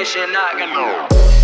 this shit not gonna.